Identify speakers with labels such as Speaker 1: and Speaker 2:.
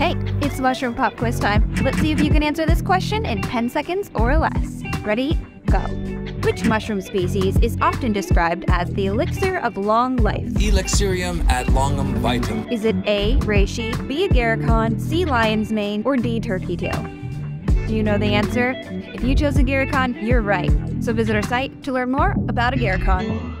Speaker 1: Hey, it's mushroom pop quiz time. Let's see if you can answer this question in 10 seconds or less. Ready? Go. Which mushroom species is often described as the elixir of long life?
Speaker 2: Elixirium ad longum vitam.
Speaker 1: Is it A. reishi, B. agarikon, C. lion's mane, or D. turkey tail? Do you know the answer? If you chose agarikon, you're right. So visit our site to learn more about agarikon.